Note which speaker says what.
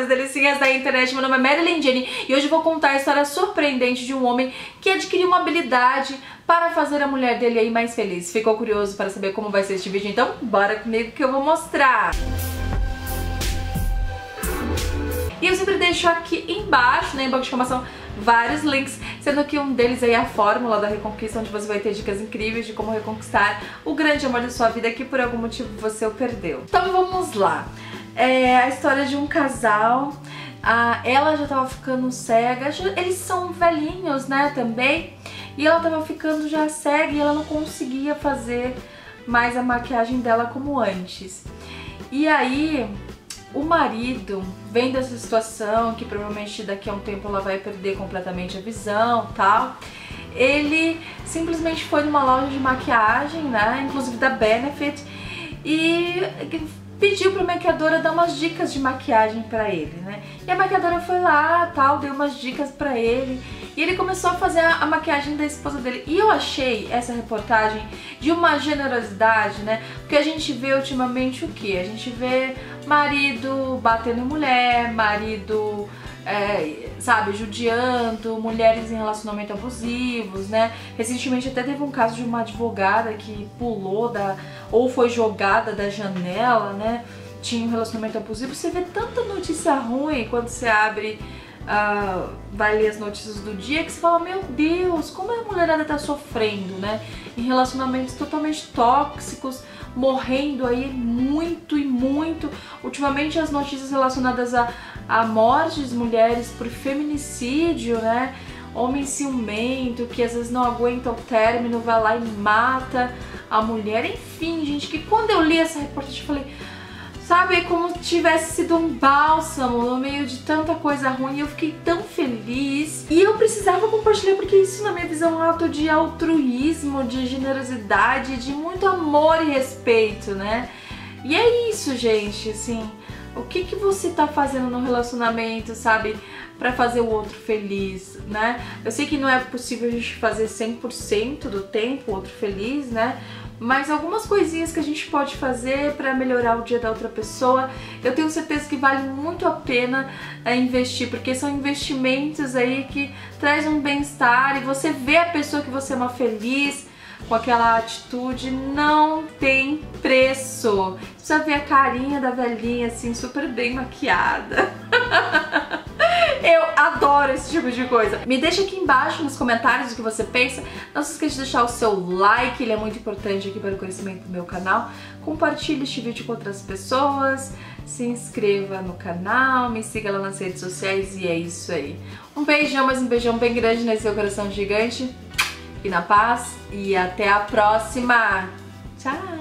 Speaker 1: senhoras delicinhas da internet, meu nome é Marilyn Jenny e hoje vou contar a história surpreendente de um homem que adquiriu uma habilidade para fazer a mulher dele aí mais feliz. Ficou curioso para saber como vai ser este vídeo? Então bora comigo que eu vou mostrar! E eu sempre deixo aqui embaixo, né, em banco de informação, vários links, sendo que um deles é a fórmula da reconquista, onde você vai ter dicas incríveis de como reconquistar o grande amor da sua vida que por algum motivo você o perdeu. Então vamos lá. É a história de um casal, a, ela já tava ficando cega, eles são velhinhos, né, também, e ela tava ficando já cega e ela não conseguia fazer mais a maquiagem dela como antes. E aí, o marido, vendo essa situação, que provavelmente daqui a um tempo ela vai perder completamente a visão tal, ele simplesmente foi numa loja de maquiagem, né, inclusive da Benefit, e pediu pra maquiadora dar umas dicas de maquiagem pra ele, né? E a maquiadora foi lá, tal, deu umas dicas pra ele e ele começou a fazer a, maquiagem da esposa dele. E eu achei essa reportagem de uma generosidade, né? Porque a gente vê ultimamente o que? A gente vê marido batendo em mulher, marido é, sabe, judiando, mulheres em relacionamento abusivos, né? Recentemente até teve um caso de uma advogada que pulou da ou foi jogada da janela, né? Tinha um relacionamento abusivo. Você vê tanta notícia ruim quando você abre Uh, vai ler as notícias do dia que você fala, meu Deus, como a mulherada tá sofrendo, né? Em relacionamentos totalmente tóxicos, morrendo aí muito e muito. Ultimamente as notícias relacionadas a, a mortes de mulheres por feminicídio, né? Homem ciumento que às vezes não aguenta o término, vai lá e mata a mulher. Enfim, gente, que quando eu li essa reportagem eu falei, sabe, é como tivesse sido um bálsamo no meio de tanta coisa ruim. Eu fiquei tão feliz e eu precisava compartilhar porque isso na minha visão é um ato de altruísmo, de generosidade, de muito amor e respeito, né? E é isso, gente, assim, o que que você tá fazendo no relacionamento, sabe? para fazer o outro feliz, né? Eu sei que não é possível a gente fazer 100% do tempo o outro feliz, né? mas algumas coisinhas que a gente pode fazer para melhorar o dia da outra pessoa, eu tenho certeza que vale muito a pena é, investir, porque são investimentos aí que trazem um bem-estar e você vê a pessoa que você ama feliz, com aquela atitude, não tem preço. Você precisa ver a carinha da velhinha assim, super bem maquiada. Eu adoro esse tipo de coisa. Me deixa aqui embaixo nos comentários o que você pensa. Não se esqueça de deixar o seu like, ele é muito importante aqui para o crescimento do meu canal. Compartilhe este vídeo com outras pessoas. Se inscreva no canal, me siga lá nas redes sociais e é isso aí. Um beijão, mas um beijão bem grande nesse seu coração gigante. E na paz. E até a próxima. Tchau!